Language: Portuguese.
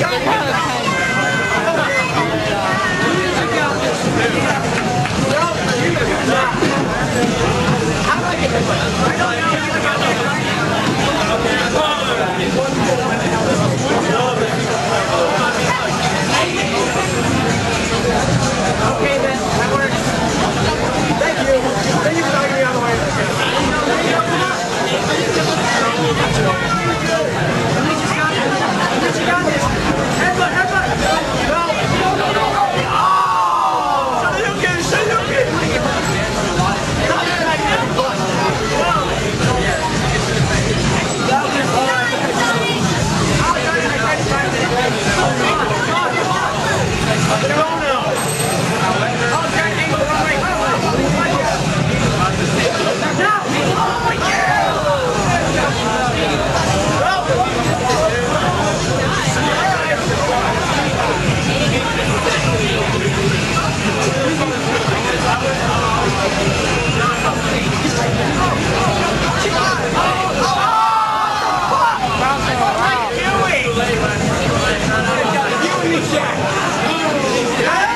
Go, go, go. Jack.